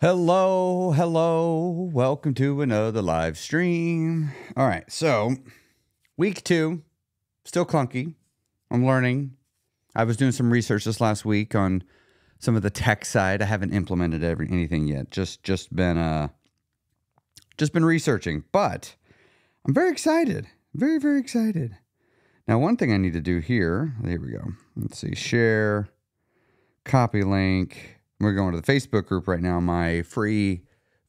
Hello, hello. Welcome to another live stream. All right, so week two, still clunky. I'm learning. I was doing some research this last week on some of the tech side. I haven't implemented every, anything yet. Just just been uh just been researching, but I'm very excited. Very very excited. Now, one thing I need to do here. Here we go. Let's see. Share, copy link. We're going to the Facebook group right now, my free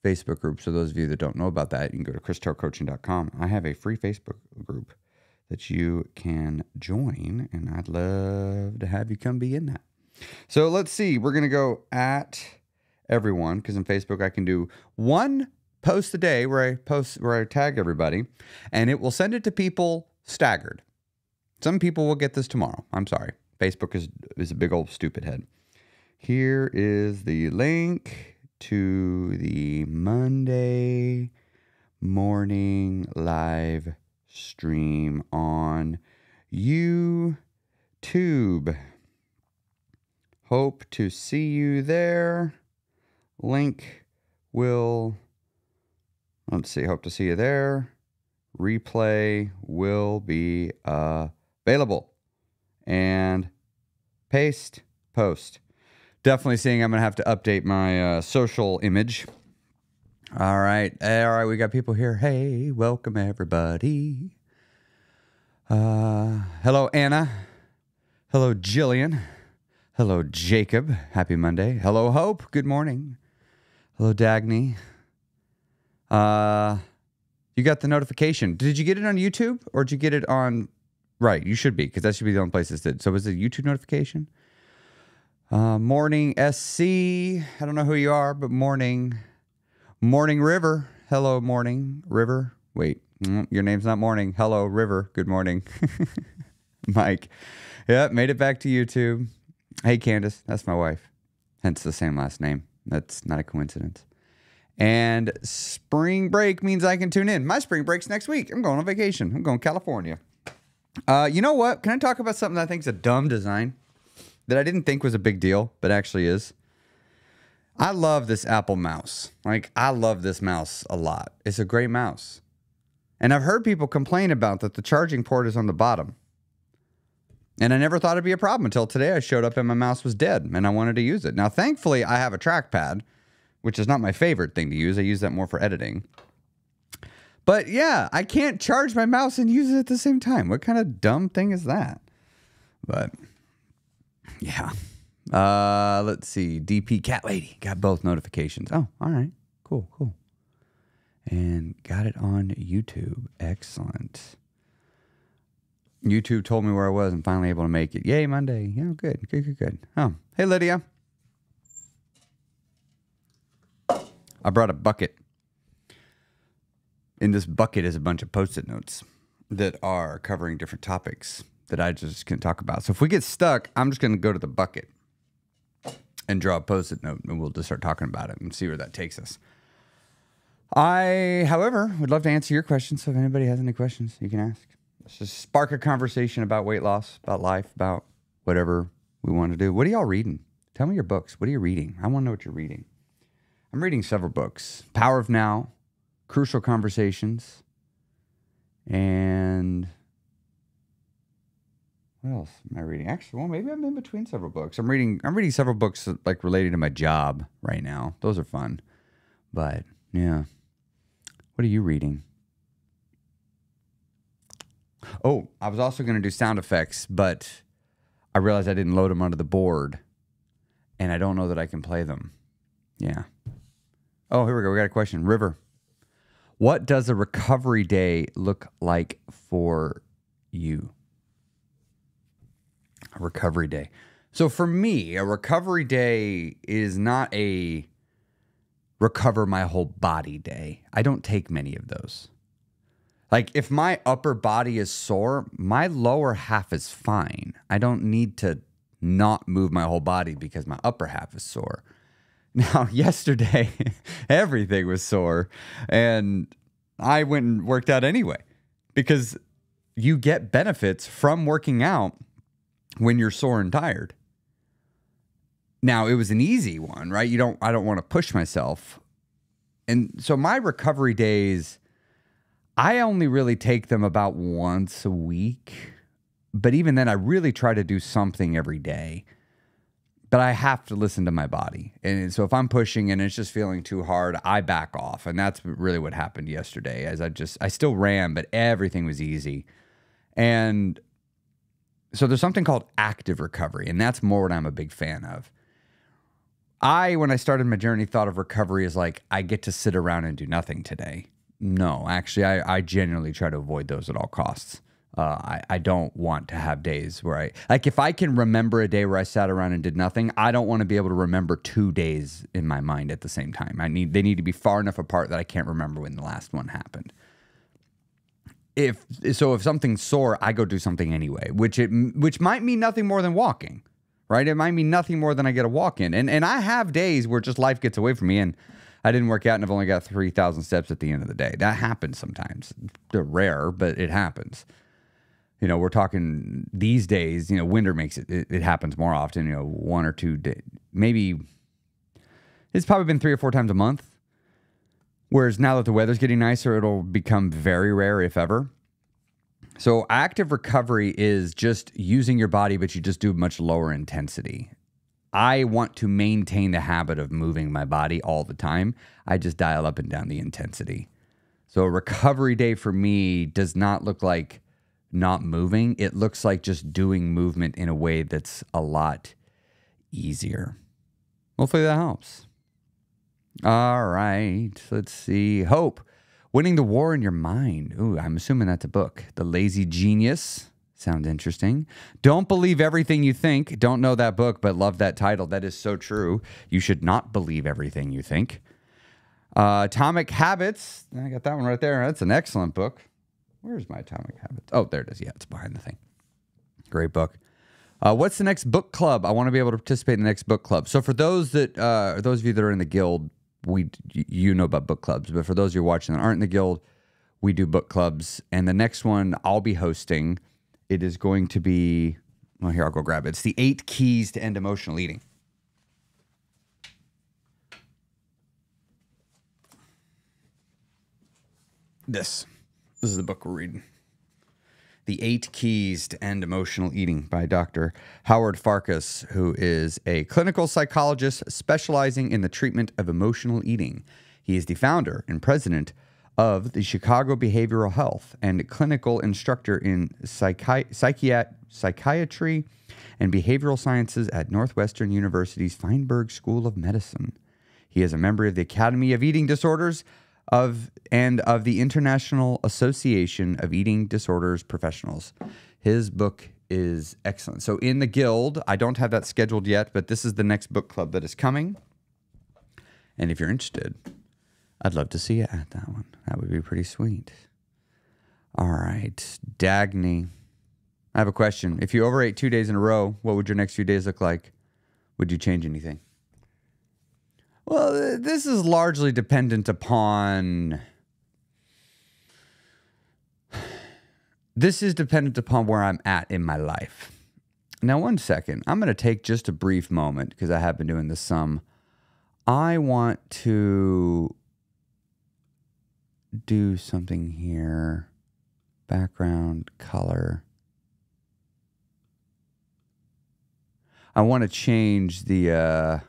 Facebook group. So, those of you that don't know about that, you can go to christerrellcoaching.com. I have a free Facebook group that you can join, and I'd love to have you come be in that. So, let's see. We're going to go at everyone because in Facebook, I can do one post a day where I post, where I tag everybody, and it will send it to people staggered. Some people will get this tomorrow. I'm sorry. Facebook is, is a big old stupid head. Here is the link to the Monday morning live stream on YouTube. Hope to see you there. Link will, let's see, hope to see you there. Replay will be available. And paste, post definitely seeing I'm gonna have to update my uh, social image. All right, all right, we got people here. Hey, welcome everybody. Uh, hello, Anna. Hello, Jillian. Hello, Jacob. Happy Monday. Hello, Hope. Good morning. Hello, Dagny. Uh, you got the notification. Did you get it on YouTube or did you get it on? Right, you should be because that should be the only place it did. So was it a YouTube notification? Uh, morning SC. I don't know who you are, but morning. Morning River. Hello, Morning River. Wait, mm, your name's not Morning. Hello, River. Good morning. Mike. Yeah, made it back to YouTube. Hey, Candace. That's my wife. Hence the same last name. That's not a coincidence. And spring break means I can tune in. My spring break's next week. I'm going on vacation. I'm going to California. Uh, you know what? Can I talk about something that I think is a dumb design? That I didn't think was a big deal, but actually is. I love this Apple mouse. Like, I love this mouse a lot. It's a great mouse. And I've heard people complain about that the charging port is on the bottom. And I never thought it'd be a problem until today I showed up and my mouse was dead and I wanted to use it. Now, thankfully, I have a trackpad, which is not my favorite thing to use. I use that more for editing. But yeah, I can't charge my mouse and use it at the same time. What kind of dumb thing is that? But yeah. Uh, let's see. DP Cat Lady got both notifications. Oh, all right. Cool, cool. And got it on YouTube. Excellent. YouTube told me where I was and finally able to make it. Yay, Monday. Yeah, good, good, good, good. Oh, hey, Lydia. I brought a bucket. In this bucket is a bunch of post it notes that are covering different topics that I just can talk about. So if we get stuck, I'm just going to go to the bucket and draw a post-it note, and we'll just start talking about it and see where that takes us. I, however, would love to answer your questions. So if anybody has any questions, you can ask. Let's just spark a conversation about weight loss, about life, about whatever we want to do. What are y'all reading? Tell me your books. What are you reading? I want to know what you're reading. I'm reading several books Power of Now, Crucial Conversations, and what else am I reading? Actually, well, maybe I'm in between several books. I'm reading. I'm reading several books like related to my job right now. Those are fun. But yeah, what are you reading? Oh, I was also going to do sound effects, but I realized I didn't load them onto the board, and I don't know that I can play them. Yeah. Oh, here we go. We got a question. River, what does a recovery day look like for you? Recovery day. So for me, a recovery day is not a recover my whole body day. I don't take many of those. Like if my upper body is sore, my lower half is fine. I don't need to not move my whole body because my upper half is sore. Now, yesterday, everything was sore and I went and worked out anyway because you get benefits from working out when you're sore and tired. Now, it was an easy one, right? You don't I don't want to push myself. And so my recovery days I only really take them about once a week. But even then I really try to do something every day but I have to listen to my body. And so if I'm pushing and it's just feeling too hard, I back off. And that's really what happened yesterday as I just I still ran, but everything was easy. And so there's something called active recovery, and that's more what I'm a big fan of. I, when I started my journey, thought of recovery as like I get to sit around and do nothing today. No, actually, I, I genuinely try to avoid those at all costs. Uh, I, I don't want to have days where I like if I can remember a day where I sat around and did nothing, I don't want to be able to remember two days in my mind at the same time. I need they need to be far enough apart that I can't remember when the last one happened. If so, if something's sore, I go do something anyway, which it which might mean nothing more than walking, right? It might mean nothing more than I get a walk in, and and I have days where just life gets away from me and. I didn't work out and I've only got 3,000 steps at the end of the day. That happens sometimes. They're rare, but it happens you know, we're talking these days, you know, winter makes it, it, it happens more often, you know, one or two, days, maybe it's probably been three or four times a month. Whereas now that the weather's getting nicer, it'll become very rare, if ever. So, active recovery is just using your body, but you just do much lower intensity. I want to maintain the habit of moving my body all the time. I just dial up and down the intensity. So, a recovery day for me does not look like not moving, it looks like just doing movement in a way that's a lot easier. Hopefully that helps. All right, let's see. Hope, winning the war in your mind. Ooh, I'm assuming that's a book. The Lazy Genius. Sounds interesting. Don't believe everything you think. Don't know that book, but love that title. That is so true. You should not believe everything you think. Uh, Atomic Habits. I got that one right there. That's an excellent book. Where's my Atomic Habits? Oh, there it is. Yeah, it's behind the thing. Great book. Uh, what's the next book club? I want to be able to participate in the next book club. So for those that, uh, those of you that are in the guild, we you know about book clubs, but for those of you watching that aren't in the guild, we do book clubs. And the next one I'll be hosting, it is going to be. Well, here I'll go grab it. It's the eight keys to end emotional eating. This. This is the book we're reading. The Eight Keys to End Emotional Eating by Dr. Howard Farkas, who is a clinical psychologist specializing in the treatment of emotional eating. He is the founder and president of the Chicago Behavioral Health and clinical instructor in psychi- psychiat- psychiatry and behavioral sciences at Northwestern University's Feinberg School of Medicine. He is a member of the Academy of Eating Disorders, of and of the International Association of Eating Disorders Professionals. His book is excellent. So in the guild, I don't have that scheduled yet, but this is the next book club that is coming. And if you're interested, I'd love to see you at that one. That would be pretty sweet. All right, Dagny. I have a question. If you overate two days in a row, what would your next few days look like? Would you change anything? Well, this is largely dependent upon. This is dependent upon where I'm at in my life. Now, one second. I'm going to take just a brief moment because I have been doing this some. I want to do something here. Background, color. I want to change the. Uh,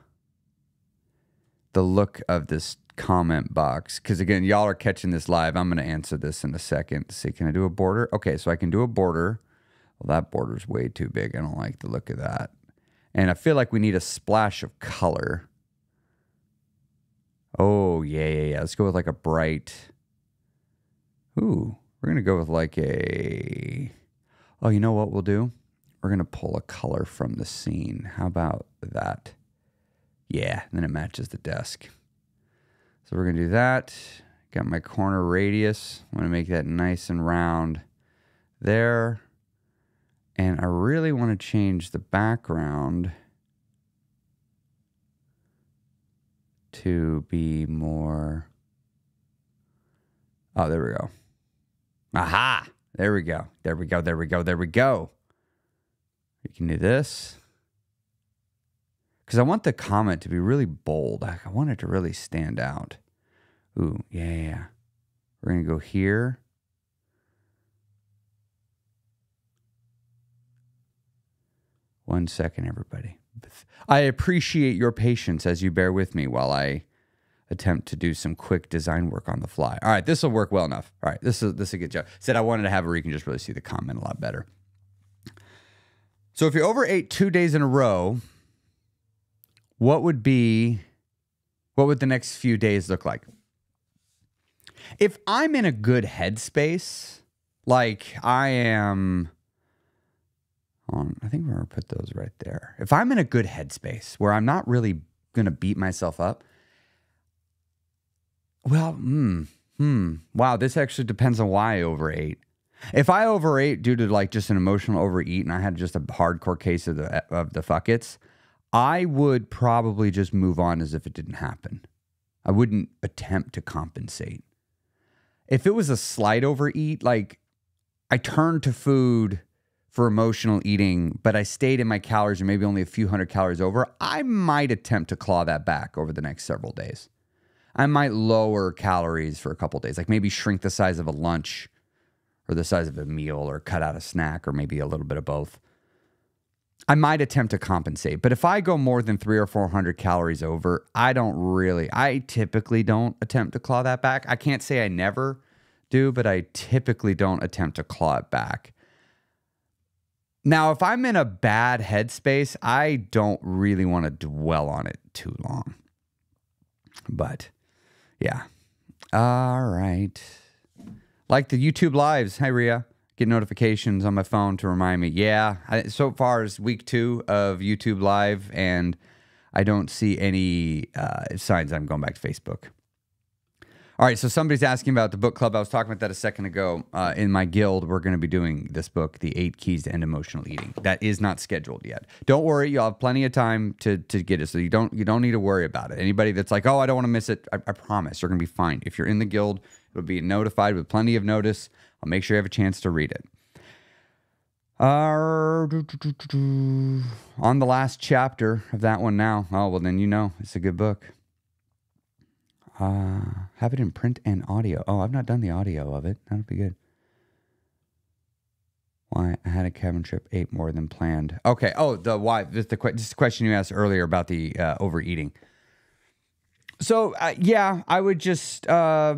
the look of this comment box because again y'all are catching this live. I'm going to answer this in a second see can i do a border? Okay so i can do a border. Well that border's way too big. I don't like the look of that. And i feel like we need a splash of color. Oh yeah yeah yeah. Let's go with like a bright ooh we're going to go with like a oh you know what we'll do? We're going to pull a color from the scene. How about that yeah, then it matches the desk. So we're going to do that. Got my corner radius. I'm gonna make that nice and round there. And I really want to change the background to be more. Oh, there we go. Aha! There we go. There we go. There we go. There we go. We can do this because I want the comment to be really bold. I want it to really stand out. Ooh, yeah, yeah. We're going to go here. One second, everybody. I appreciate your patience as you bear with me while I attempt to do some quick design work on the fly. All right, this will work well enough. All right, this is this is a good job. Said I wanted to have it where you can just really see the comment a lot better. So if you're overate two days in a row, what would be what would the next few days look like? If I'm in a good headspace, like I am on, I think we're gonna put those right there. If I'm in a good headspace where I'm not really gonna beat myself up, well, hmm, hmm. Wow, this actually depends on why I overate. If I overate due to like just an emotional overeat and I had just a hardcore case of the of the fuckets, I would probably just move on as if it didn't happen. I wouldn't attempt to compensate. If it was a slight overeat, like I turned to food for emotional eating, but I stayed in my calories or maybe only a few hundred calories over, I might attempt to claw that back over the next several days. I might lower calories for a couple days, like maybe shrink the size of a lunch or the size of a meal or cut out a snack or maybe a little bit of both. I might attempt to compensate, but if I go more than three or 400 calories over, I don't really, I typically don't attempt to claw that back. I can't say I never do, but I typically don't attempt to claw it back. Now, if I'm in a bad headspace, I don't really want to dwell on it too long. But yeah. All right. Like the YouTube lives. Hi, Ria. Get notifications on my phone to remind me. Yeah. I, so far as week two of YouTube live, and I don't see any uh, signs I'm going back to Facebook. All right, so somebody's asking about the book club. I was talking about that a second ago. Uh, in my guild, we're going to be doing this book, The Eight Keys to End Emotional Eating. That is not scheduled yet. Don't worry, you'll have plenty of time to to get it, so you don't you don't need to worry about it. Anybody that's like, oh, I don't want to miss it, I, I promise you're going to be fine. If you're in the guild, it'll be notified with plenty of notice. I'll make sure you have a chance to read it. Uh, on the last chapter of that one now. Oh well, then you know it's a good book. Uh, have it in print and audio. Oh, I've not done the audio of it. That'd be good. Why I had a cabin trip, ate more than planned. Okay. Oh, the why? This the this question you asked earlier about the uh, overeating. So uh, yeah, I would just uh,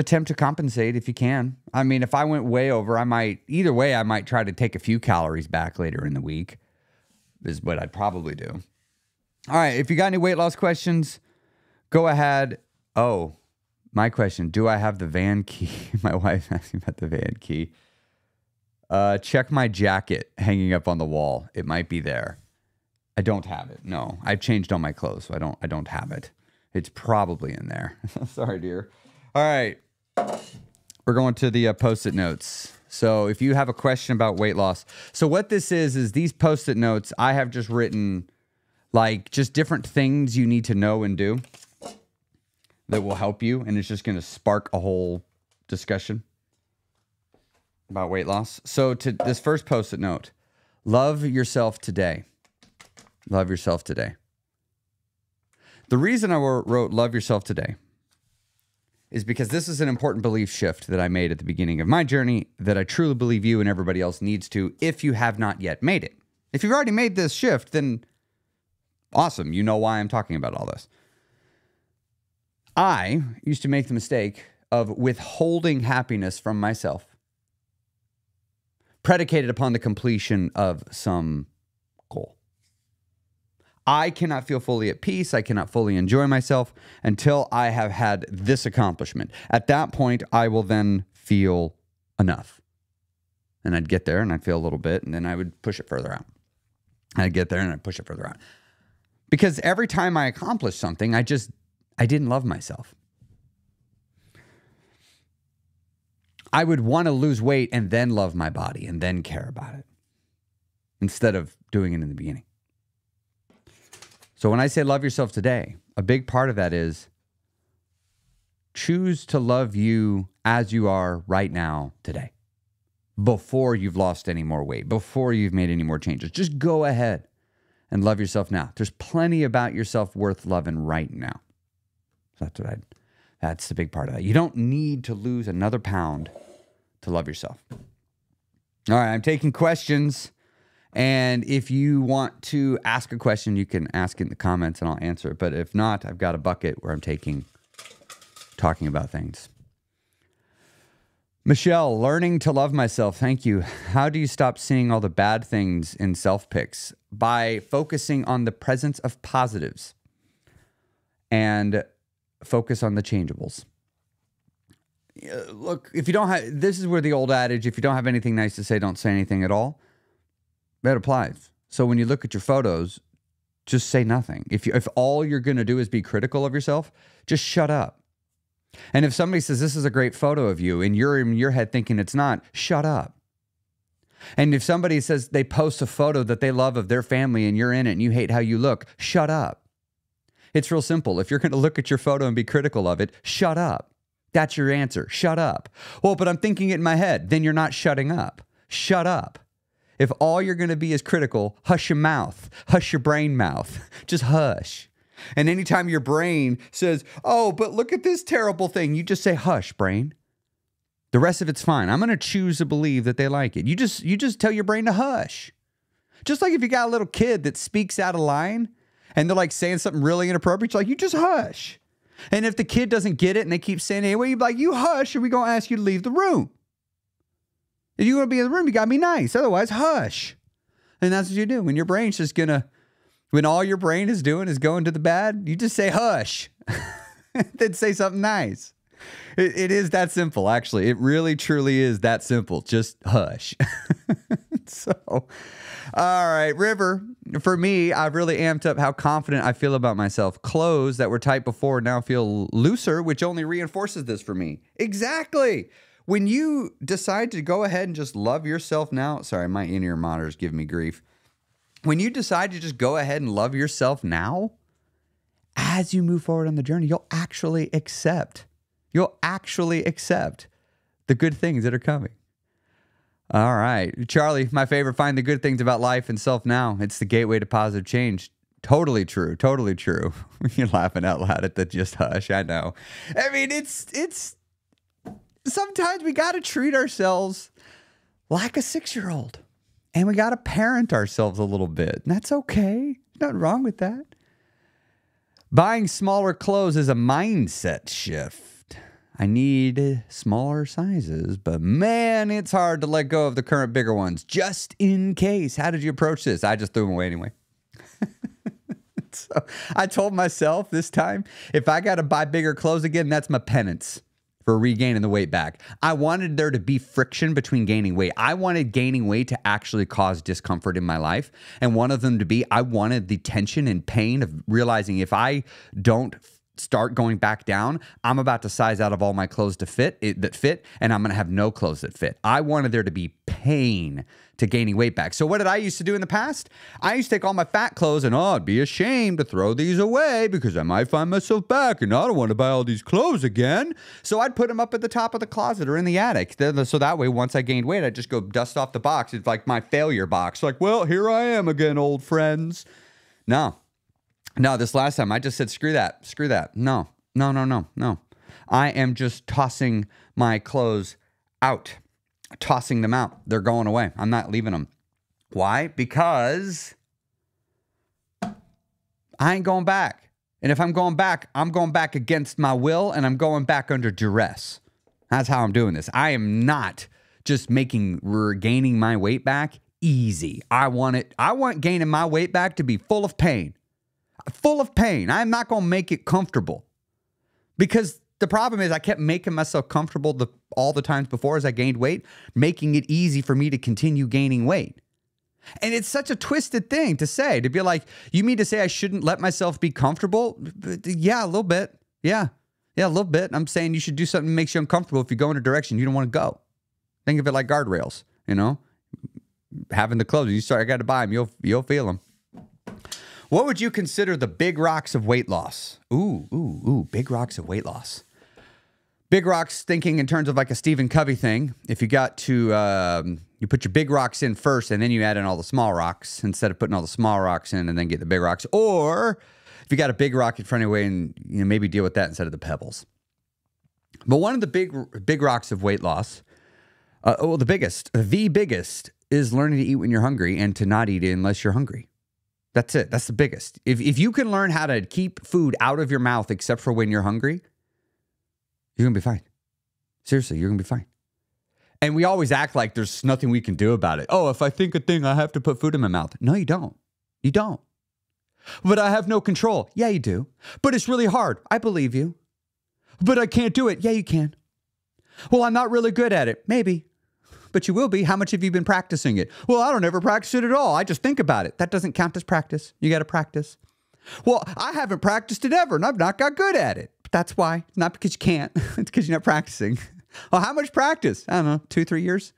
attempt to compensate if you can. I mean, if I went way over, I might either way. I might try to take a few calories back later in the week. Is what I'd probably do. All right. If you got any weight loss questions go ahead. Oh, my question: Do I have the van key? my wife asking about the van key. Uh, check my jacket hanging up on the wall. It might be there. I don't have it. No, I've changed all my clothes, so I don't. I don't have it. It's probably in there. Sorry, dear. All right, we're going to the uh, post-it notes. So if you have a question about weight loss, so what this is is these post-it notes I have just written, like just different things you need to know and do that will help you, and it's just going to spark a whole discussion about weight loss. So, to this first post it note love yourself today. Love yourself today. The reason I wrote love yourself today is because this is an important belief shift that I made at the beginning of my journey that I truly believe you and everybody else needs to if you have not yet made it. If you've already made this shift, then awesome. You know why I'm talking about all this. I used to make the mistake of withholding happiness from myself, predicated upon the completion of some goal. I cannot feel fully at peace. I cannot fully enjoy myself until I have had this accomplishment. At that point, I will then feel enough. And I'd get there and I'd feel a little bit, and then I would push it further out. I'd get there and I'd push it further out. Because every time I accomplished something, I just I didn't love myself. I would want to lose weight and then love my body and then care about it instead of doing it in the beginning. So when I say love yourself today, a big part of that is choose to love you as you are right now today before you've lost any more weight, before you've made any more changes. Just go ahead and love yourself now. There's plenty about yourself worth loving right now. That's what I that's the big part of that. You don't need to lose another pound to love yourself. All right, I'm taking questions. And if you want to ask a question, you can ask it in the comments and I'll answer it. But if not, I've got a bucket where I'm taking talking about things. Michelle, learning to love myself. Thank you. How do you stop seeing all the bad things in self pics? By focusing on the presence of positives and focus on the changeables. Look, if you don't have, this is where the old adage, if you don't have anything nice to say, don't say anything at all. That applies. So when you look at your photos, just say nothing. If you, if all you're going to do is be critical of yourself, just shut up. And if somebody says this is a great photo of you and you're in your head thinking it's not, shut up. And if somebody says they post a photo that they love of their family and you're in it and you hate how you look, shut up. It's real simple. If you're going to look at your photo and be critical of it, shut up. That's your answer. Shut up. Well, but I'm thinking it in my head. Then you're not shutting up. Shut up. If all you're going to be is critical, hush your mouth, hush your brain mouth. Just hush. And anytime your brain says, oh, but look at this terrible thing, you just say, hush, brain. The rest of it's fine. I'm going to choose to believe that they like it. You just you just tell your brain to hush. Just like if you got a little kid that speaks out of line and they're like saying something really inappropriate, you're like, you just hush. And if the kid doesn't get it and they keep saying it anyway, you're like, you hush, or we gonna ask you to leave the room. If you're gonna be in the room, you gotta be nice. Otherwise, hush. And that's what you do. When your brain's just gonna, when all your brain is doing is going to the bad, you just say hush. then say something nice. It, it is that simple, actually. It really, truly is that simple. Just hush. so, all right, River. For me, I've really amped up how confident I feel about myself. Clothes that were tight before now feel looser, which only reinforces this for me. Exactly. When you decide to go ahead and just love yourself now, sorry, my in ear monitor's giving me grief. When you decide to just go ahead and love yourself now, as you move forward on the journey, you'll actually accept, you'll actually accept the good things that are coming. All right. Charlie, my favorite, find the good things about life and self now. It's the gateway to positive change. Totally true. Totally true. You're laughing out loud at the just hush. I know. I mean, it's, it's, sometimes we got to treat ourselves like a six year old and we got to parent ourselves a little bit. And that's okay. Nothing wrong with that. Buying smaller clothes is a mindset shift. I need smaller sizes, but man, it's hard to let go of the current bigger ones just in case. How did you approach this? I just threw them away anyway. so I told myself this time if I got to buy bigger clothes again, that's my penance for regaining the weight back. I wanted there to be friction between gaining weight. I wanted gaining weight to actually cause discomfort in my life. And one of them to be I wanted the tension and pain of realizing if I don't start going back down, I'm about to size out of all my clothes to fit it, that fit, and I'm going to have no clothes that fit. I wanted there to be pain to gaining weight back. So what did I used to do in the past? I used to take all my fat clothes and oh, I'd be ashamed to throw these away because I might find myself back and I don't want to buy all these clothes again. So I'd put them up at the top of the closet or in the attic. So that way, once I gained weight, I'd just go dust off the box. It's like my failure box. Like, well, here I am again, old friends. No, no, this last time I just said, screw that, screw that. No, no, no, no, no. I am just tossing my clothes out, tossing them out. They're going away. I'm not leaving them. Why? Because I ain't going back. And if I'm going back, I'm going back against my will and I'm going back under duress. That's how I'm doing this. I am not just making regaining my weight back easy. I want it, I want gaining my weight back to be full of pain full of pain. I'm not going to make it comfortable because the problem is I kept making myself comfortable the, all the times before as I gained weight, making it easy for me to continue gaining weight. And it's such a twisted thing to say to be like, you mean to say I shouldn't let myself be comfortable? Yeah, a little bit. Yeah. Yeah, a little bit. I'm saying you should do something that makes you uncomfortable if you go in a direction you don't want to go. Think of it like guardrails, you know? Having the clothes, you start, I got to buy them, you'll, you'll feel them. What would you consider the big rocks of weight loss? Ooh, ooh, ooh, big rocks of weight loss. Big rocks thinking in terms of like a Stephen Covey thing. If you got to, um, you put your big rocks in first and then you add in all the small rocks instead of putting all the small rocks in and then get the big rocks. Or if you got a big rock in front of you and you know, maybe deal with that instead of the pebbles. But one of the big, big rocks of weight loss, uh, well, the biggest, the biggest is learning to eat when you're hungry and to not eat unless you're hungry. That's it. That's the biggest. If, if you can learn how to keep food out of your mouth except for when you're hungry, you're going to be fine. Seriously, you're going to be fine. And we always act like there's nothing we can do about it. Oh, if I think a thing, I have to put food in my mouth. No, you don't. You don't. But I have no control. Yeah, you do. But it's really hard. I believe you. But I can't do it. Yeah, you can. Well, I'm not really good at it. Maybe. But you will be. How much have you been practicing it? Well, I don't ever practice it at all. I just think about it. That doesn't count as practice. You got to practice. Well, I haven't practiced it ever and I've not got good at it. But that's why. Not because you can't. it's because you're not practicing. Well, how much practice? I don't know, two, three years,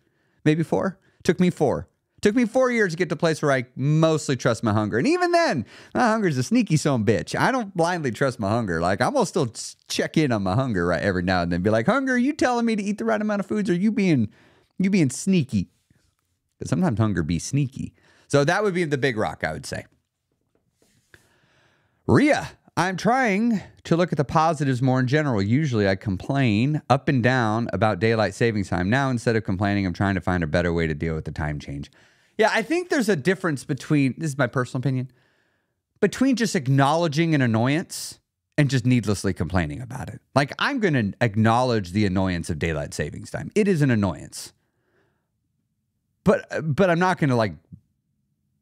maybe four. Took me four. Took me four years to get to a place where I mostly trust my hunger. And even then, my hunger is a sneaky son bitch. I don't blindly trust my hunger. Like, I'm gonna still check in on my hunger right every now and then. Be like, hunger, are you telling me to eat the right amount of foods? Are you being you being sneaky? Because sometimes hunger be sneaky. So that would be the big rock, I would say. Ria, I'm trying to look at the positives more in general. Usually I complain up and down about daylight savings time. Now, instead of complaining, I'm trying to find a better way to deal with the time change. Yeah, I think there's a difference between, this is my personal opinion, between just acknowledging an annoyance and just needlessly complaining about it. Like, I'm going to acknowledge the annoyance of daylight savings time. It is an annoyance. But, but I'm not going to like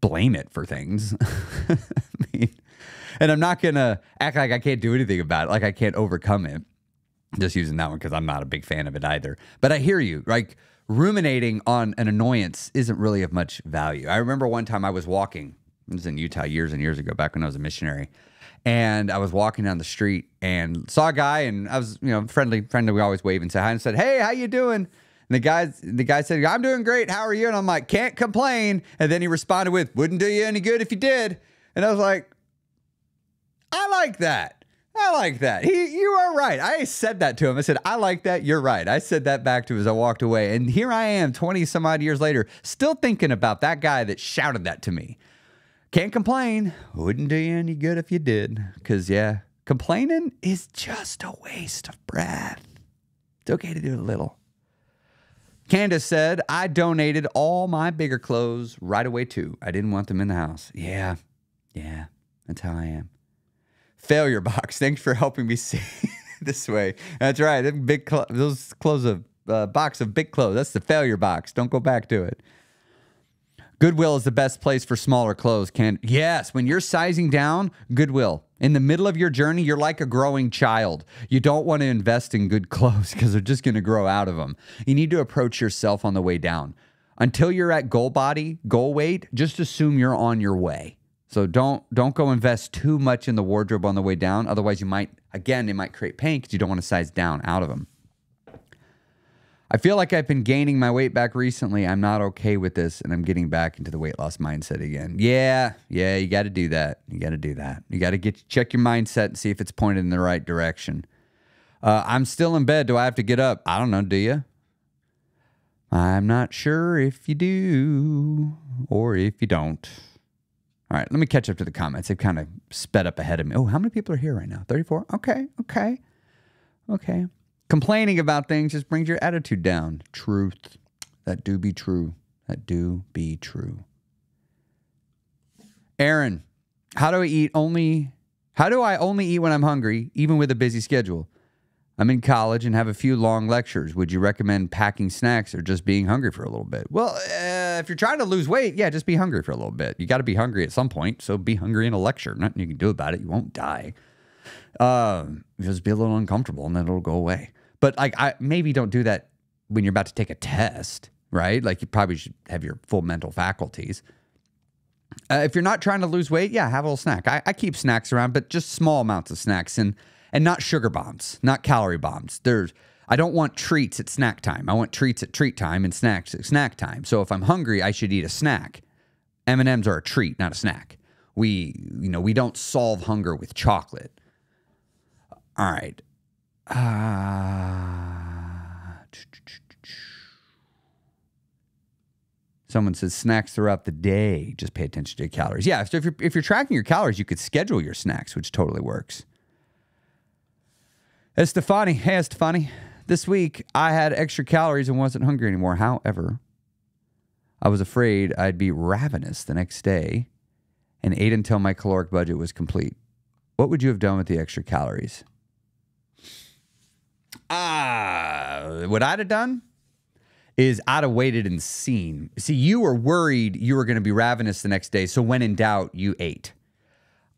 blame it for things. I mean, and I'm not gonna act like I can't do anything about it, like I can't overcome it. Just using that one because I'm not a big fan of it either. But I hear you. Like ruminating on an annoyance isn't really of much value. I remember one time I was walking. I was in Utah years and years ago, back when I was a missionary. And I was walking down the street and saw a guy, and I was, you know, friendly, friendly. We always wave and say hi, and said, "Hey, how you doing?" And the guy, the guy said, "I'm doing great. How are you?" And I'm like, "Can't complain." And then he responded with, "Wouldn't do you any good if you did." And I was like, I like that. I like that. He, you are right. I said that to him. I said, I like that. You're right. I said that back to him as I walked away. And here I am, 20 some odd years later, still thinking about that guy that shouted that to me. Can't complain. Wouldn't do you any good if you did. Because, yeah, complaining is just a waste of breath. It's okay to do a little. Candace said, I donated all my bigger clothes right away, too. I didn't want them in the house. Yeah, yeah, that's how I am. Failure box. Thanks for helping me see this way. That's right. Big cl- those clothes of uh, box of big clothes. That's the failure box. Don't go back to it. Goodwill is the best place for smaller clothes. Can yes, when you're sizing down, Goodwill. In the middle of your journey, you're like a growing child. You don't want to invest in good clothes because they're just going to grow out of them. You need to approach yourself on the way down. Until you're at goal body, goal weight, just assume you're on your way. So don't don't go invest too much in the wardrobe on the way down. Otherwise, you might again it might create pain because you don't want to size down out of them. I feel like I've been gaining my weight back recently. I'm not okay with this, and I'm getting back into the weight loss mindset again. Yeah, yeah, you got to do that. You got to do that. You got to get check your mindset and see if it's pointed in the right direction. Uh, I'm still in bed. Do I have to get up? I don't know. Do you? I'm not sure if you do or if you don't. All right, let me catch up to the comments. They've kind of sped up ahead of me. Oh, how many people are here right now? 34? Okay, okay, okay. Complaining about things just brings your attitude down. Truth. That do be true. That do be true. Aaron, how do I eat only? How do I only eat when I'm hungry, even with a busy schedule? I'm in college and have a few long lectures. Would you recommend packing snacks or just being hungry for a little bit? Well, uh, if you're trying to lose weight, yeah, just be hungry for a little bit. You got to be hungry at some point. So be hungry in a lecture. Nothing you can do about it. You won't die. Uh, just be a little uncomfortable and then it'll go away. But like, I maybe don't do that when you're about to take a test, right? Like you probably should have your full mental faculties. Uh, if you're not trying to lose weight, yeah, have a little snack. I, I keep snacks around, but just small amounts of snacks. And and not sugar bombs, not calorie bombs. There's I don't want treats at snack time. I want treats at treat time and snacks at snack time. So if I'm hungry, I should eat a snack. M&Ms are a treat, not a snack. We, you know, we don't solve hunger with chocolate. All right. Ah. Someone says snacks throughout the day. Just pay attention to your calories. Yeah, so if you're if you're tracking your calories, you could schedule your snacks, which totally works. Estefani, hey Estefani, this week I had extra calories and wasn't hungry anymore. However, I was afraid I'd be ravenous the next day and ate until my caloric budget was complete. What would you have done with the extra calories? Ah, what I'd have done is I'd have waited and seen. See, you were worried you were going to be ravenous the next day. So when in doubt, you ate.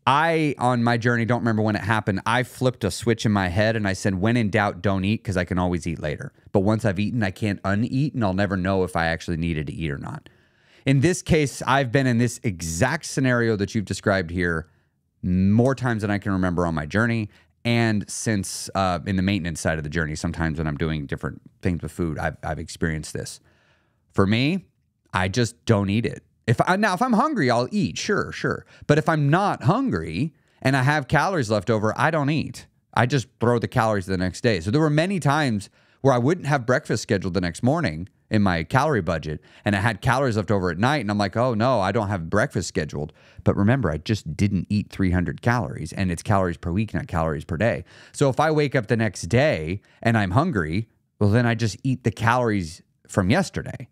I, on my journey, don't remember when it happened. I flipped a switch in my head and I said, when in doubt, don't eat because I can always eat later. But once I've eaten, I can't uneat and I'll never know if I actually needed to eat or not. In this case, I've been in this exact scenario that you've described here more times than I can remember on my journey. And since uh, in the maintenance side of the journey, sometimes when I'm doing different things with food, I've, I've experienced this. For me, I just don't eat it. If I, now if I'm hungry, I'll eat, sure, sure. But if I'm not hungry and I have calories left over, I don't eat. I just throw the calories the next day. So there were many times where I wouldn't have breakfast scheduled the next morning in my calorie budget and I had calories left over at night and I'm like, "Oh no, I don't have breakfast scheduled." But remember, I just didn't eat 300 calories and it's calories per week, not calories per day. So if I wake up the next day and I'm hungry, well then I just eat the calories from yesterday.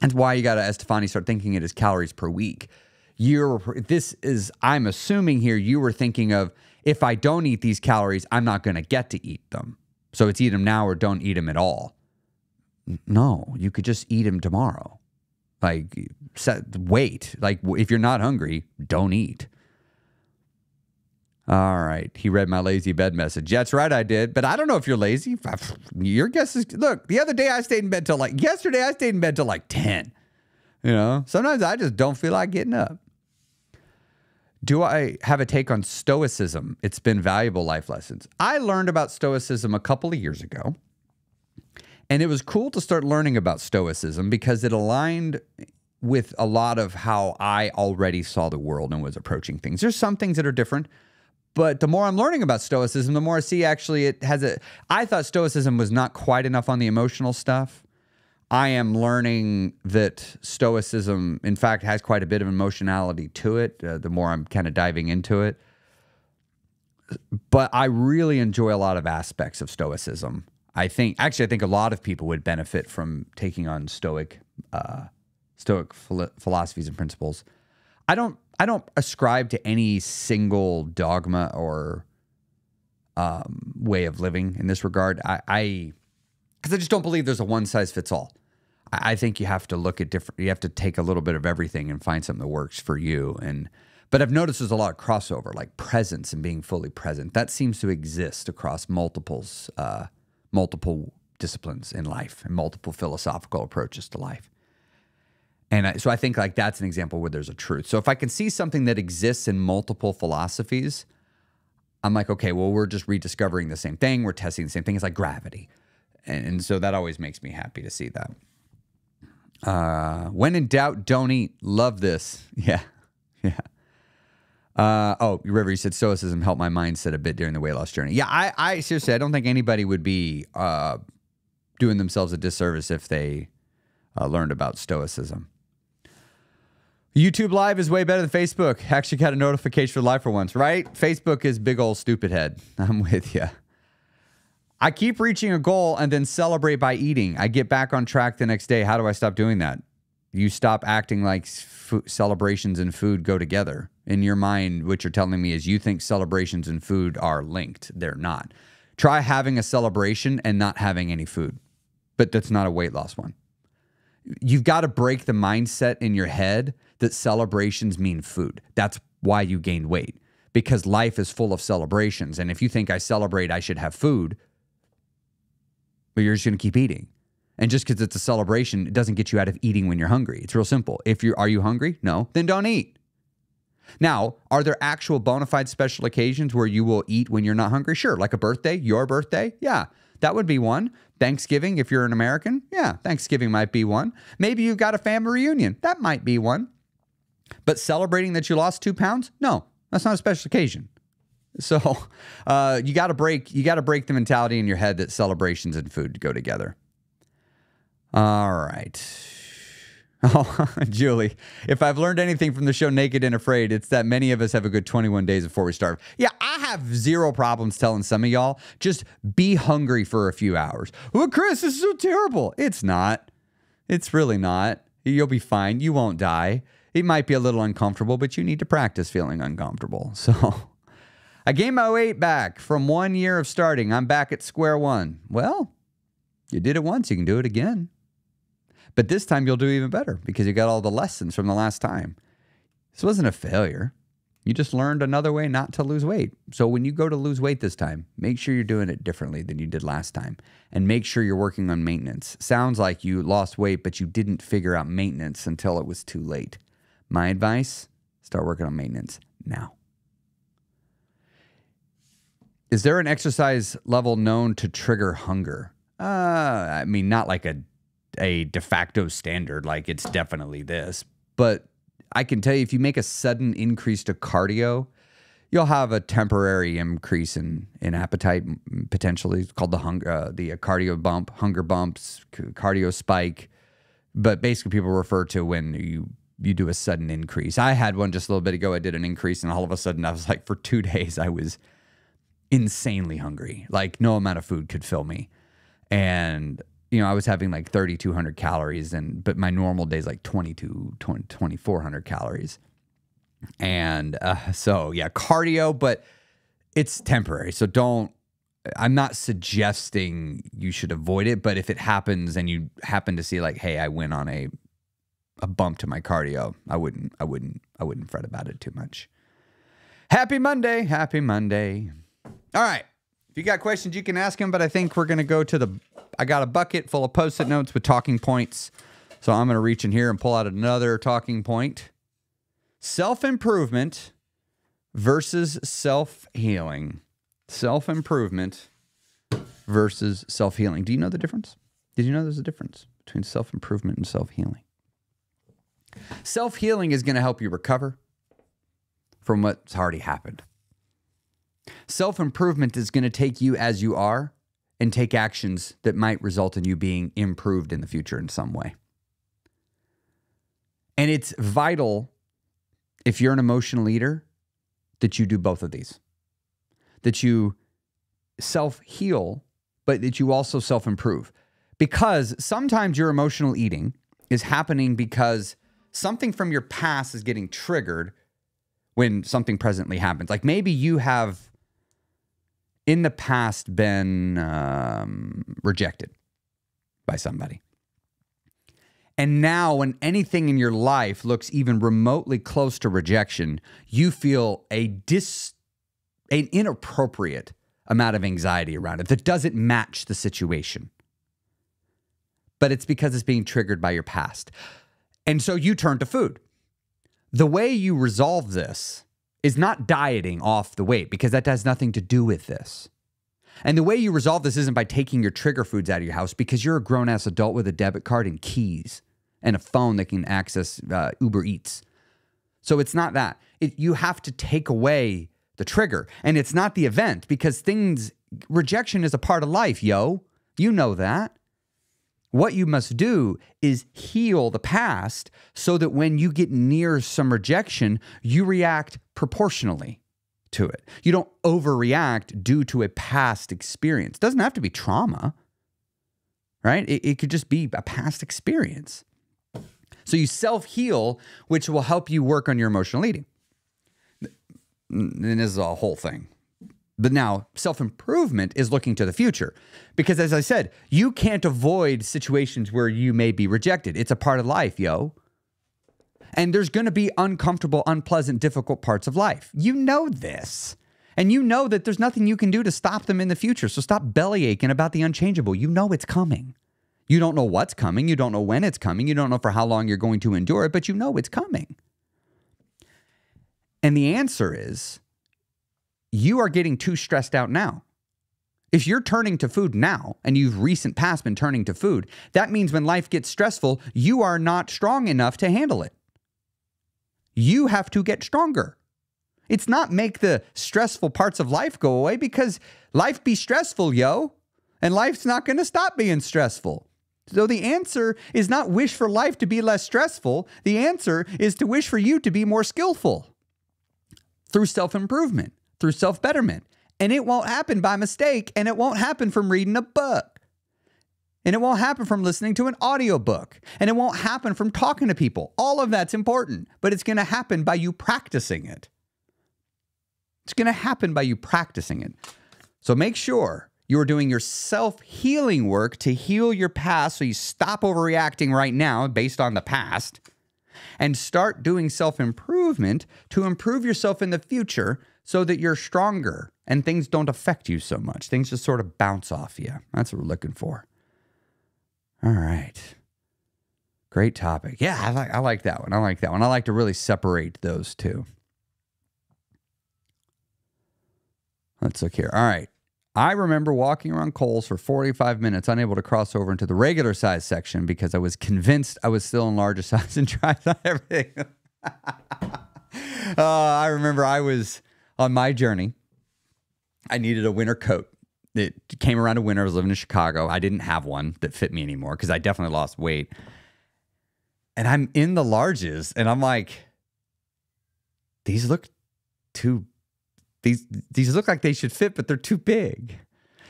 That's why you got to, Estefani, start thinking it as calories per week. You're, this is, I'm assuming here, you were thinking of if I don't eat these calories, I'm not going to get to eat them. So it's eat them now or don't eat them at all. No, you could just eat them tomorrow. Like, set, wait. Like, if you're not hungry, don't eat. All right. He read my lazy bed message. That's right, I did. But I don't know if you're lazy. Your guess is look, the other day I stayed in bed till like yesterday, I stayed in bed till like 10. You know, sometimes I just don't feel like getting up. Do I have a take on Stoicism? It's been valuable life lessons. I learned about Stoicism a couple of years ago. And it was cool to start learning about Stoicism because it aligned with a lot of how I already saw the world and was approaching things. There's some things that are different, but the more I'm learning about Stoicism, the more I see actually it has a. I thought Stoicism was not quite enough on the emotional stuff. I am learning that Stoicism, in fact, has quite a bit of emotionality to it. Uh, the more I'm kind of diving into it, but I really enjoy a lot of aspects of Stoicism. I think actually, I think a lot of people would benefit from taking on Stoic, uh, Stoic philo- philosophies and principles. I don't I don't ascribe to any single dogma or um, way of living in this regard. I because I, I, just don't believe there's a one size fits all. I, I, think you have to look at different. You have to take a little bit of everything and find something that works for you. And but I've noticed there's a lot of crossover, like presence and being fully present. That seems to exist across multiples, uh, multiple disciplines in life and multiple philosophical approaches to life. And I, so I think like that's an example where there's a truth. So if I can see something that exists in multiple philosophies, I'm like, okay, well, we're just rediscovering the same thing. We're testing the same thing. It's like gravity. And, and so that always makes me happy to see that. Uh, when in doubt, don't eat. Love this. Yeah. Yeah. Uh, oh, River, you said stoicism helped my mindset a bit during the weight loss journey. Yeah, I, I seriously, I don't think anybody would be uh, doing themselves a disservice if they uh, learned about stoicism. YouTube Live is way better than Facebook. Actually got a notification for live for once, right? Facebook is big old stupid head. I'm with you. I keep reaching a goal and then celebrate by eating. I get back on track the next day. How do I stop doing that? You stop acting like celebrations and food go together. In your mind, what you're telling me is you think celebrations and food are linked. They're not. Try having a celebration and not having any food, but that's not a weight loss one. You've got to break the mindset in your head that celebrations mean food. That's why you gained weight because life is full of celebrations. And if you think I celebrate, I should have food, but you're just going to keep eating. And just because it's a celebration, it doesn't get you out of eating when you're hungry. It's real simple. If you're, are you hungry? No, then don't eat. Now, are there actual bona fide special occasions where you will eat when you're not hungry? Sure, like a birthday, your birthday. Yeah, that would be one. Thanksgiving, if you're an American. Yeah, Thanksgiving might be one. Maybe you've got a family reunion. That might be one. But celebrating that you lost two pounds, no, that's not a special occasion. So uh, you got to break you got to break the mentality in your head that celebrations and food go together. All right. Oh, Julie, if I've learned anything from the show Naked and Afraid, it's that many of us have a good 21 days before we starve. Yeah, I have zero problems telling some of y'all just be hungry for a few hours. Well, Chris, this is so terrible. It's not. It's really not. You'll be fine. You won't die. It might be a little uncomfortable, but you need to practice feeling uncomfortable. So I gained my weight back from one year of starting. I'm back at square one. Well, you did it once, you can do it again. But this time you'll do even better because you got all the lessons from the last time. This wasn't a failure. You just learned another way not to lose weight. So when you go to lose weight this time, make sure you're doing it differently than you did last time and make sure you're working on maintenance. Sounds like you lost weight, but you didn't figure out maintenance until it was too late. My advice start working on maintenance now. Is there an exercise level known to trigger hunger? Uh, I mean, not like a a de facto standard, like it's definitely this. But I can tell you, if you make a sudden increase to cardio, you'll have a temporary increase in in appetite potentially. It's called the hunger, uh, the cardio bump, hunger bumps, cardio spike. But basically, people refer to when you you do a sudden increase. I had one just a little bit ago. I did an increase, and all of a sudden, I was like, for two days, I was insanely hungry. Like no amount of food could fill me, and you know, I was having like 3,200 calories, and but my normal day is like 22, 20, 2,400 calories. And uh, so, yeah, cardio, but it's temporary. So don't, I'm not suggesting you should avoid it, but if it happens and you happen to see like, hey, I went on a, a bump to my cardio, I wouldn't, I wouldn't, I wouldn't fret about it too much. Happy Monday. Happy Monday. All right. If you got questions, you can ask him, but I think we're going to go to the. I got a bucket full of post it notes with talking points. So I'm going to reach in here and pull out another talking point self improvement versus self healing. Self improvement versus self healing. Do you know the difference? Did you know there's a difference between self improvement and self healing? Self healing is going to help you recover from what's already happened. Self improvement is going to take you as you are and take actions that might result in you being improved in the future in some way. And it's vital if you're an emotional leader that you do both of these, that you self heal, but that you also self improve. Because sometimes your emotional eating is happening because something from your past is getting triggered when something presently happens. Like maybe you have in the past been um, rejected by somebody. And now, when anything in your life looks even remotely close to rejection, you feel a dis, an inappropriate amount of anxiety around it that doesn't match the situation. But it's because it's being triggered by your past. And so you turn to food. The way you resolve this is not dieting off the weight because that has nothing to do with this. And the way you resolve this isn't by taking your trigger foods out of your house because you're a grown ass adult with a debit card and keys and a phone that can access uh, Uber Eats. So it's not that. It, you have to take away the trigger. And it's not the event because things, rejection is a part of life, yo. You know that. What you must do is heal the past so that when you get near some rejection, you react proportionally to it. You don't overreact due to a past experience. It doesn't have to be trauma, right? It, it could just be a past experience. So you self heal, which will help you work on your emotional eating. And this is a whole thing. But now, self improvement is looking to the future. Because as I said, you can't avoid situations where you may be rejected. It's a part of life, yo. And there's going to be uncomfortable, unpleasant, difficult parts of life. You know this. And you know that there's nothing you can do to stop them in the future. So stop belly aching about the unchangeable. You know it's coming. You don't know what's coming. You don't know when it's coming. You don't know for how long you're going to endure it, but you know it's coming. And the answer is you are getting too stressed out now. If you're turning to food now and you've recent past been turning to food, that means when life gets stressful, you are not strong enough to handle it. You have to get stronger. It's not make the stressful parts of life go away because life be stressful, yo. And life's not going to stop being stressful. So the answer is not wish for life to be less stressful. The answer is to wish for you to be more skillful through self improvement, through self betterment. And it won't happen by mistake, and it won't happen from reading a book. And it won't happen from listening to an audiobook. And it won't happen from talking to people. All of that's important, but it's going to happen by you practicing it. It's going to happen by you practicing it. So make sure you are doing your self healing work to heal your past so you stop overreacting right now based on the past and start doing self improvement to improve yourself in the future so that you're stronger and things don't affect you so much. Things just sort of bounce off you. That's what we're looking for. All right. Great topic. Yeah, I like I like that one. I like that one. I like to really separate those two. Let's look here. All right. I remember walking around Kohl's for 45 minutes, unable to cross over into the regular size section because I was convinced I was still in larger size and tried everything. uh, I remember I was on my journey. I needed a winter coat. It came around to winter. I was living in Chicago. I didn't have one that fit me anymore because I definitely lost weight. And I'm in the larges and I'm like, these look too these these look like they should fit, but they're too big.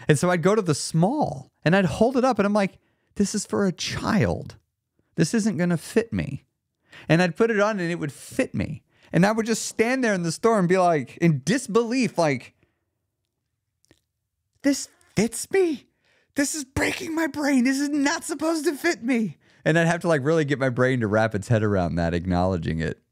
And so I'd go to the small and I'd hold it up and I'm like, this is for a child. This isn't going to fit me. And I'd put it on and it would fit me. And I would just stand there in the store and be like, in disbelief, like, this fits me? This is breaking my brain. This is not supposed to fit me. And I'd have to like really get my brain to wrap its head around that, acknowledging it.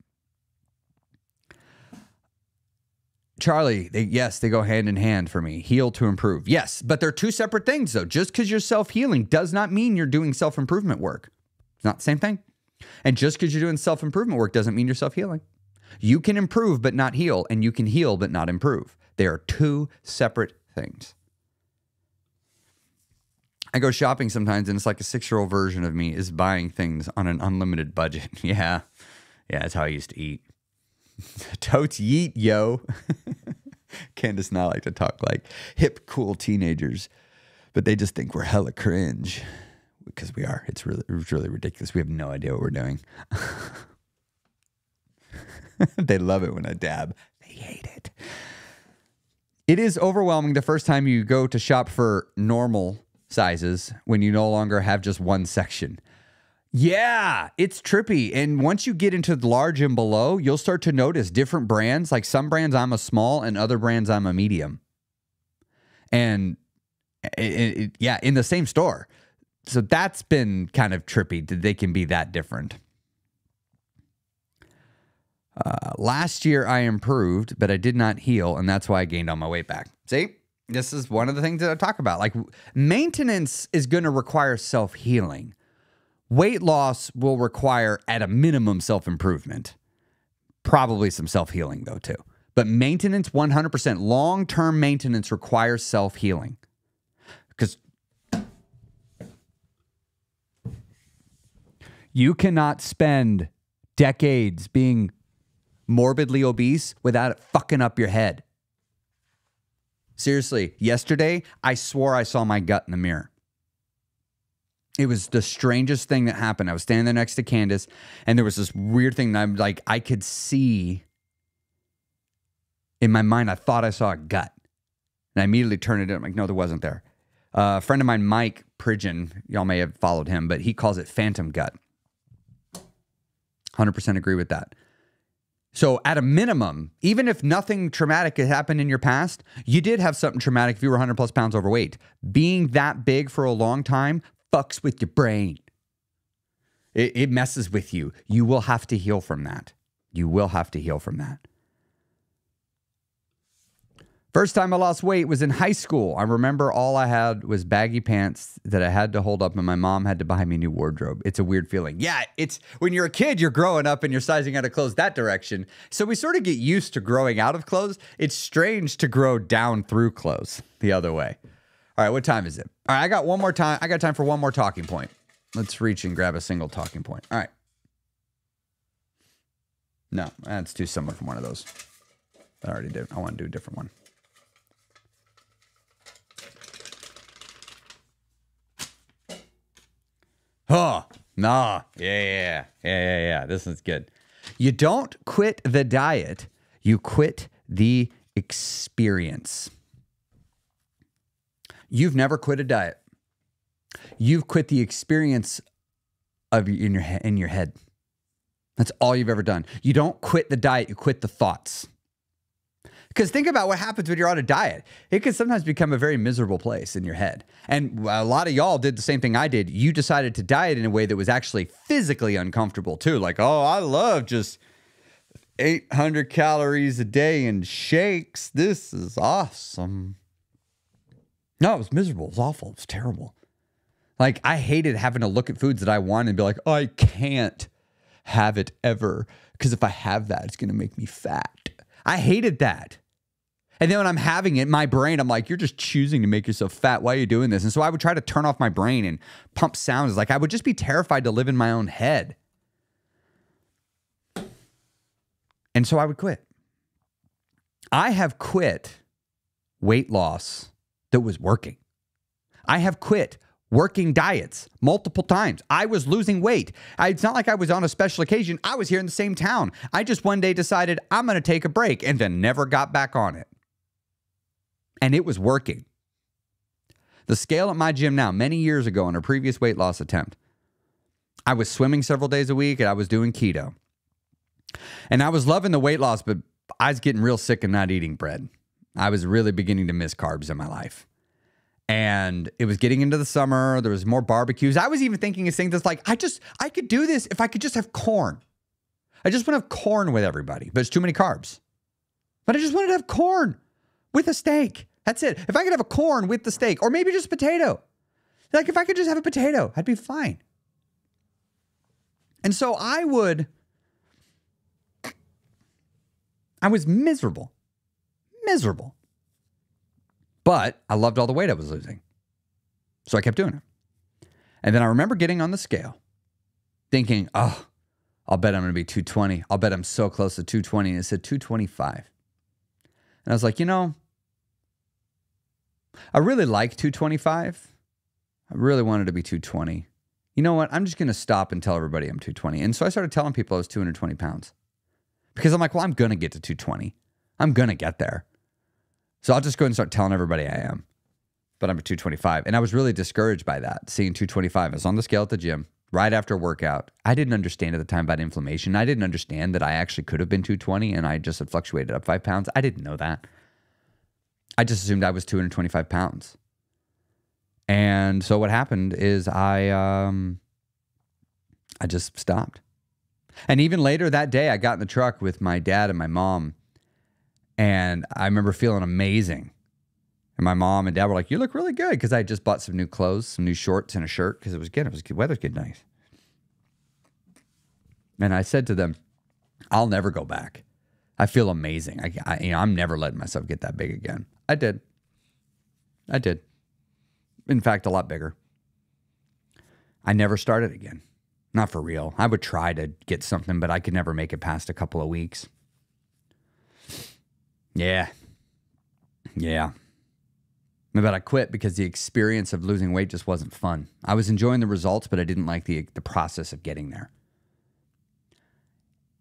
Charlie, they, yes, they go hand in hand for me. Heal to improve. Yes, but they're two separate things, though. Just because you're self healing does not mean you're doing self improvement work. It's not the same thing. And just because you're doing self improvement work doesn't mean you're self healing. You can improve but not heal, and you can heal but not improve. They are two separate things. I go shopping sometimes, and it's like a six year old version of me is buying things on an unlimited budget. yeah. Yeah, that's how I used to eat. Totes yeet, yo. Candace and I like to talk like hip, cool teenagers, but they just think we're hella cringe because we are. It's really, it's really ridiculous. We have no idea what we're doing. they love it when I dab. They hate it. It is overwhelming the first time you go to shop for normal sizes when you no longer have just one section. Yeah, it's trippy. And once you get into the large and below, you'll start to notice different brands. Like some brands, I'm a small, and other brands, I'm a medium. And it, it, yeah, in the same store. So that's been kind of trippy that they can be that different. Uh, last year, I improved, but I did not heal, and that's why I gained all my weight back. See, this is one of the things that I talk about. Like maintenance is going to require self healing Weight loss will require, at a minimum, self improvement, probably some self healing, though, too. But maintenance, 100%, long term maintenance requires self healing. Because you cannot spend decades being morbidly obese without it fucking up your head. Seriously, yesterday I swore I saw my gut in the mirror. It was the strangest thing that happened. I was standing there next to Candace, and there was this weird thing that I'm like, I could see in my mind, I thought I saw a gut. And I immediately turned it in. I'm like, no, there wasn't there. Uh, a friend of mine, Mike Pridgeon, y'all may have followed him, but he calls it phantom gut. 100% agree with that. So, at a minimum, even if nothing traumatic had happened in your past, you did have something traumatic if you were 100 plus pounds overweight. Being that big for a long time fucks with your brain. It, it messes with you. You will have to heal from that. You will have to heal from that. First time I lost weight was in high school. I remember all I had was baggy pants that I had to hold up, and my mom had to buy me a new wardrobe. It's a weird feeling. Yeah, it's when you're a kid, you're growing up and you're sizing out of clothes that direction. So we sort of get used to growing out of clothes. It's strange to grow down through clothes the other way. All right, what time is it? All right, I got one more time. I got time for one more talking point. Let's reach and grab a single talking point. All right. No, that's too similar from one of those. I already did. I want to do a different one. Oh, nah. Yeah, yeah, yeah, yeah, yeah. This is good. You don't quit the diet, you quit the experience. You've never quit a diet. You've quit the experience of in your in your head. That's all you've ever done. You don't quit the diet, you quit the thoughts. Because think about what happens when you're on a diet. It can sometimes become a very miserable place in your head. And a lot of y'all did the same thing I did. You decided to diet in a way that was actually physically uncomfortable too. Like, oh, I love just 800 calories a day and shakes. This is awesome. No, it was miserable. It was awful. It was terrible. Like, I hated having to look at foods that I wanted and be like, I can't have it ever. Because if I have that, it's going to make me fat. I hated that. And then when I'm having it, my brain, I'm like, you're just choosing to make yourself fat. Why are you doing this? And so I would try to turn off my brain and pump sounds. Like I would just be terrified to live in my own head. And so I would quit. I have quit weight loss that was working. I have quit working diets multiple times. I was losing weight. I, it's not like I was on a special occasion. I was here in the same town. I just one day decided I'm going to take a break and then never got back on it. And it was working. The scale at my gym now, many years ago in a previous weight loss attempt, I was swimming several days a week and I was doing keto. And I was loving the weight loss, but I was getting real sick of not eating bread. I was really beginning to miss carbs in my life. And it was getting into the summer. There was more barbecues. I was even thinking of things that's like, I just, I could do this if I could just have corn. I just want to have corn with everybody, but it's too many carbs. But I just wanted to have corn with a steak. That's it. If I could have a corn with the steak, or maybe just potato. Like if I could just have a potato, I'd be fine. And so I would, I was miserable, miserable. But I loved all the weight I was losing. So I kept doing it. And then I remember getting on the scale, thinking, oh, I'll bet I'm going to be 220. I'll bet I'm so close to 220. And it said 225. And I was like, you know, I really like 225. I really wanted to be 220. You know what? I'm just going to stop and tell everybody I'm 220. And so I started telling people I was 220 pounds because I'm like, well, I'm going to get to 220. I'm going to get there. So I'll just go and start telling everybody I am. But I'm at 225. And I was really discouraged by that, seeing 225. I was on the scale at the gym right after a workout. I didn't understand at the time about inflammation. I didn't understand that I actually could have been 220 and I just had fluctuated up five pounds. I didn't know that. I just assumed I was 225 pounds. And so what happened is I um I just stopped. And even later that day I got in the truck with my dad and my mom and I remember feeling amazing. And my mom and dad were like, "You look really good," because I just bought some new clothes, some new shorts, and a shirt because it was good. It was good. Weather's getting nice. And I said to them, "I'll never go back. I feel amazing. I, I you know, I'm never letting myself get that big again. I did. I did. In fact, a lot bigger. I never started again. Not for real. I would try to get something, but I could never make it past a couple of weeks. Yeah. Yeah. But I quit because the experience of losing weight just wasn't fun. I was enjoying the results, but I didn't like the, the process of getting there.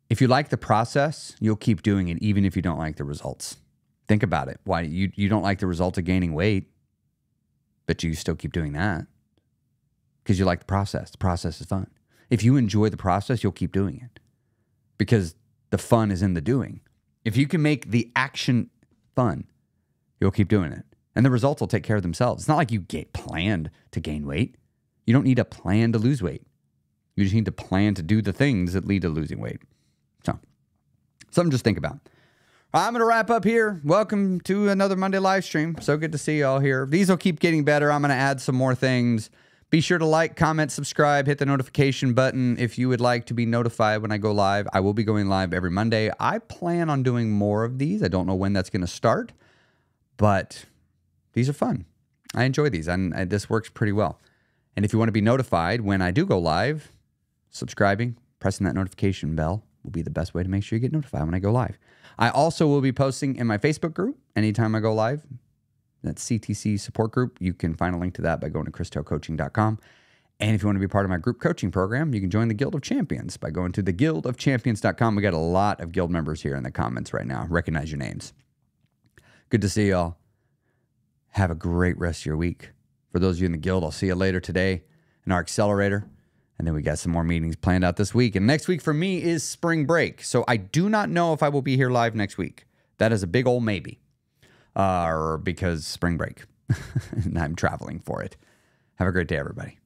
If you like the process, you'll keep doing it even if you don't like the results. Think about it. Why you, you don't like the result of gaining weight, but you still keep doing that because you like the process. The process is fun. If you enjoy the process, you'll keep doing it because the fun is in the doing. If you can make the action fun, you'll keep doing it. And the results will take care of themselves. It's not like you get planned to gain weight. You don't need a plan to lose weight. You just need to plan to do the things that lead to losing weight. So, something just think about. I'm going to wrap up here. Welcome to another Monday live stream. So good to see you all here. These will keep getting better. I'm going to add some more things. Be sure to like, comment, subscribe, hit the notification button if you would like to be notified when I go live. I will be going live every Monday. I plan on doing more of these. I don't know when that's going to start, but these are fun. I enjoy these, and, this works pretty well. And if you want to be notified when I do go live, subscribing, pressing that notification bell will be the best way to make sure you get notified when I go live. I also will be posting in my Facebook group anytime I go live. That's CTC support group. You can find a link to that by going to christerrellcoaching.com. And if you want to be part of my group coaching program, you can join the Guild of Champions by going to theguildofchampions.com. We got a lot of guild members here in the comments right now. Recognize your names. Good to see y'all. Have a great rest of your week. For those of you in the guild, I'll see you later today in our accelerator. And then we got some more meetings planned out this week. And next week for me is spring break. So I do not know if I will be here live next week. That is a big old maybe. Uh, or because spring break. and I'm traveling for it. Have a great day, everybody.